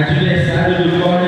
Adversário do Corner